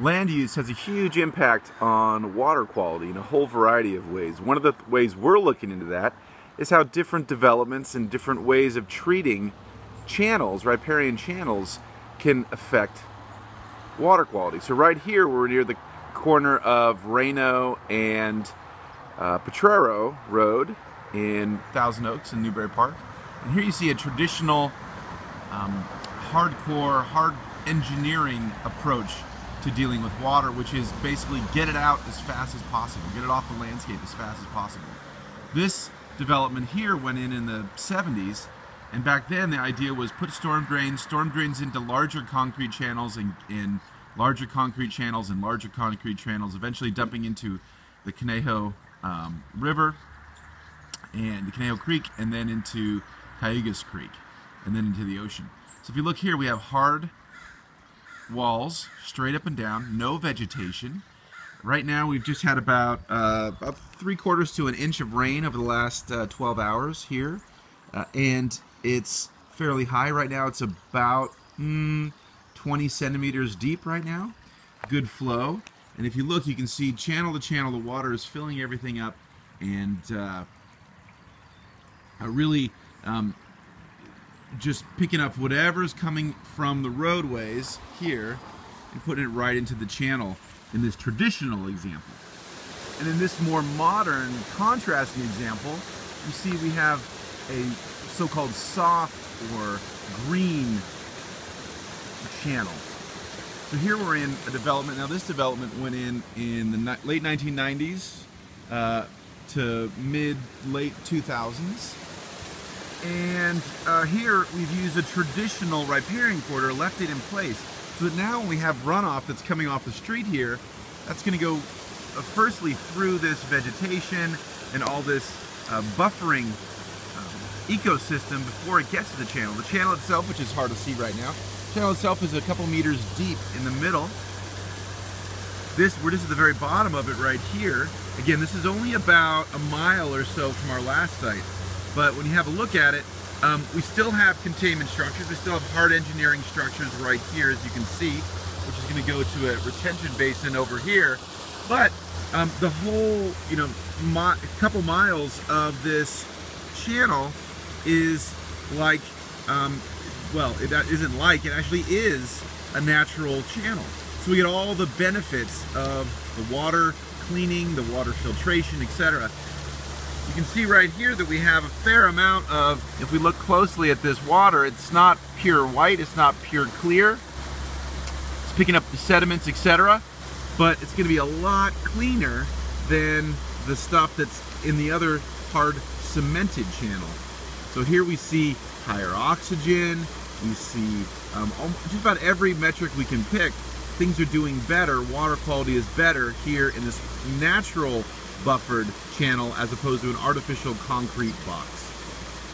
land use has a huge impact on water quality in a whole variety of ways. One of the ways we're looking into that is how different developments and different ways of treating channels, riparian channels, can affect water quality. So right here, we're near the corner of Reino and uh, Road in Thousand Oaks in Newbury Park. And here you see a traditional, um, hardcore, hard engineering approach to dealing with water, which is basically get it out as fast as possible, get it off the landscape as fast as possible. This development here went in in the 70s, and back then the idea was put storm drains, storm drains into larger concrete channels and in larger concrete channels and larger concrete channels, eventually dumping into the Conejo um, River and the Conejo Creek, and then into Calleguas Creek, and then into the ocean. So if you look here, we have hard walls, straight up and down, no vegetation. Right now, we've just had about, uh, about three quarters to an inch of rain over the last uh, 12 hours here, uh, and it's fairly high right now. It's about mm, 20 centimeters deep right now. Good flow, and if you look, you can see channel to channel, the water is filling everything up, and uh, a really um, just picking up whatever's coming from the roadways here and putting it right into the channel in this traditional example. And in this more modern contrasting example, you see we have a so-called soft or green channel. So here we're in a development. Now this development went in in the late 1990s uh, to mid late 2000s. And uh, here we've used a traditional riparian corridor, left it in place. So that now when we have runoff that's coming off the street here, that's going to go uh, firstly through this vegetation and all this uh, buffering um, ecosystem before it gets to the channel. The channel itself, which is hard to see right now, channel itself is a couple meters deep in the middle. This, we're just at the very bottom of it right here. Again, this is only about a mile or so from our last site. But when you have a look at it, um, we still have containment structures. We still have hard engineering structures right here, as you can see, which is going to go to a retention basin over here. But um, the whole, you know, couple miles of this channel is like, um, well, it isn't like, it actually is a natural channel. So we get all the benefits of the water cleaning, the water filtration, etc. You can see right here that we have a fair amount of, if we look closely at this water, it's not pure white, it's not pure clear. It's picking up the sediments, etc. But it's going to be a lot cleaner than the stuff that's in the other hard cemented channel. So here we see higher oxygen, we see um, just about every metric we can pick, things are doing better, water quality is better here in this natural buffered channel as opposed to an artificial concrete box.